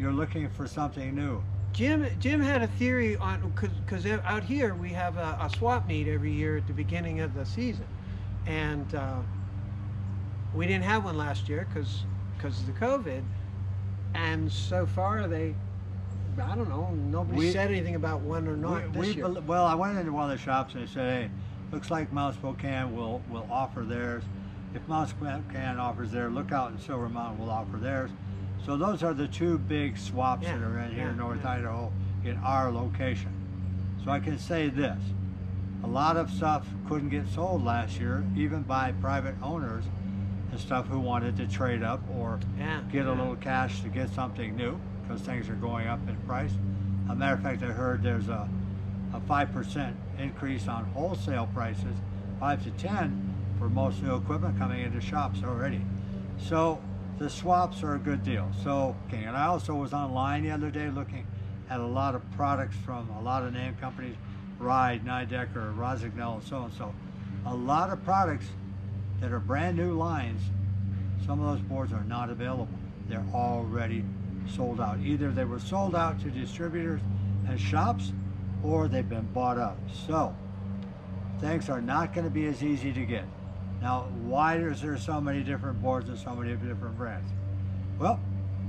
you're looking for something new. Jim Jim had a theory on because out here we have a, a, swap meet every year at the beginning of the season, and uh, we didn't have one last year because because of the COVID, and so far they. I don't know. Nobody we, said anything about one or not we, this year. Well, I went into one of the shops and they said, "Hey, looks like Mount Spokane will will offer theirs. If Mount Spokane offers theirs, Lookout and Silver Mountain will offer theirs." So those are the two big swaps yeah, that are in here yeah, in North yeah. Idaho in our location. So I can say this, a lot of stuff couldn't get sold last year, even by private owners and stuff who wanted to trade up or get a little cash to get something new because things are going up in price. As a matter of fact, I heard there's a, a 5% increase on wholesale prices, 5 to 10 for most new equipment coming into shops already. So the swaps are a good deal. So, okay, and I also was online the other day looking at a lot of products from a lot of name companies, Ride, Nidecker, Rossignol, and so and so. A lot of products that are brand new lines, some of those boards are not available. They're already sold out. Either they were sold out to distributors and shops, or they've been bought up. So, things are not going to be as easy to get. Now, why is there so many different boards and so many different brands? Well,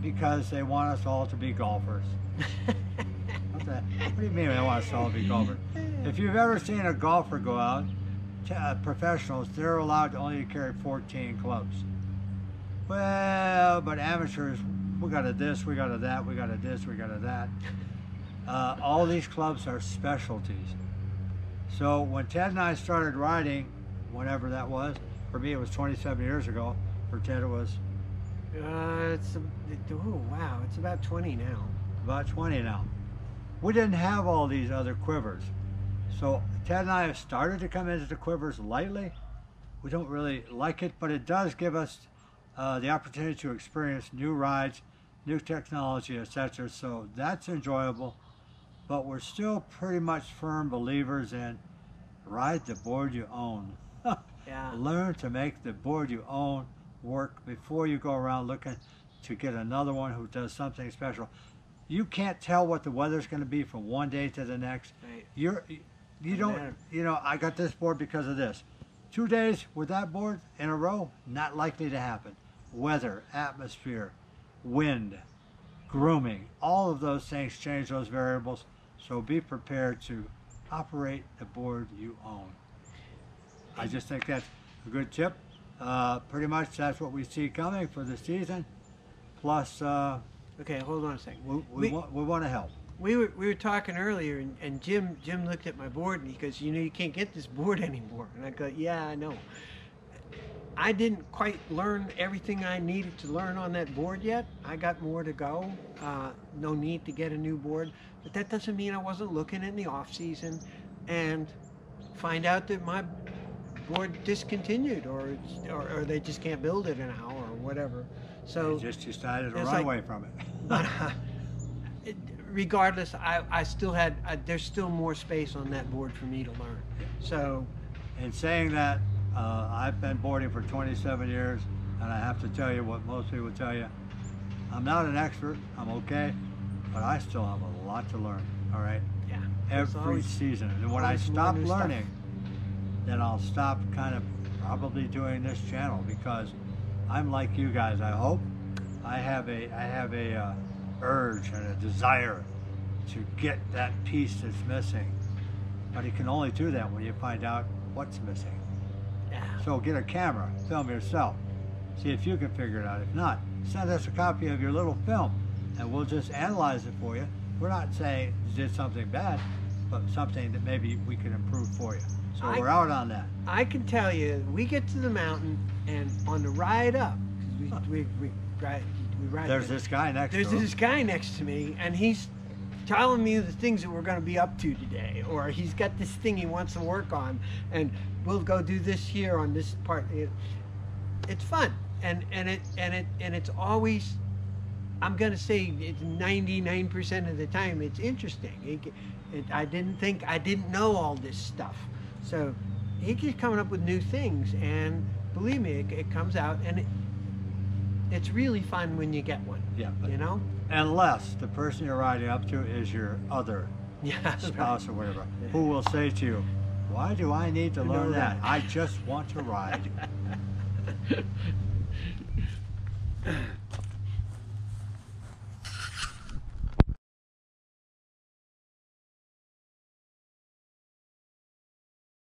because they want us all to be golfers. what, the, what, do you mean they want us all to be golfers? If you've ever seen a golfer go out, uh, professionals, they're allowed to only carry 14 clubs. Well, but amateurs, we got a this, we got a that, we got a this, we got a that. Uh, all these clubs are specialties. So when Ted and I started riding, whenever that was. For me, it was 27 years ago. For Ted, it was. Uh, it's oh wow, it's about 20 now. About 20 now. We didn't have all these other quivers, so Ted and I have started to come into the quivers lightly. We don't really like it, but it does give us uh, the opportunity to experience new rides, new technology, etc. So that's enjoyable, but we're still pretty much firm believers in ride the board you own. yeah. Learn to make the board you own work before you go around looking to get another one who does something special. You can't tell what the weather's going to be from one day to the next. Right. You're you don't you know I got this board because of this. Two days with that board in a row, not likely to happen. Weather, atmosphere, wind, grooming, all of those things change those variables. So be prepared to operate the board you own. I just think that's a good tip. Uh, pretty much that's what we see coming for the season. Plus, uh, okay, hold on a second. We, we, we, want, we want to help. We were, we were talking earlier, and, and Jim Jim looked at my board and he goes, "You know, you can't get this board anymore." And I go, "Yeah, I know." I didn't quite learn everything I needed to learn on that board yet. I got more to go. Uh, no need to get a new board, but that doesn't mean I wasn't looking in the off season and find out that my board discontinued or, or, or they just can't build it now or whatever. So they just decided to run like, away from it. but, uh, it, regardless, I, I still had I, there's still more space on that board for me to learn. So, in saying that, uh, I've been boarding for 27 years, and I have to tell you what most people tell you. I'm not an expert. I'm okay, but I still have a lot to learn. All right. Yeah. Every always, season, and when I stop learning. Stuff then I'll stop kind of probably doing this channel because I'm like you guys. I hope I have a I have a uh, urge and a desire to get that piece that's missing, but you can only do that when you find out what's missing. Yeah. So get a camera, film yourself, see if you can figure it out. If not, send us a copy of your little film, and we'll just analyze it for you. We're not saying you did something bad, but something that maybe we can improve for you. So I, we're out on that. I can tell you, we get to the mountain, and on the ride up, we, we, we, ride, we ride. There's this guy next. There's this guy next to me, and he's telling me the things that we're going to be up to today, or he's got this thing he wants to work on, and we'll go do this here on this part. It, it's fun, and and it and it and it's always. I'm gonna say it's 99% of the time it's interesting. It, it, I didn't think I didn't know all this stuff. So he keeps coming up with new things, and believe me, it, it comes out, and it, it's really fun when you get one. Yeah, You know? unless the person you're riding up to is your other Yeah. that's right. spouse or whatever, who will say to you, "Why do I need to learn that." I just want to ride."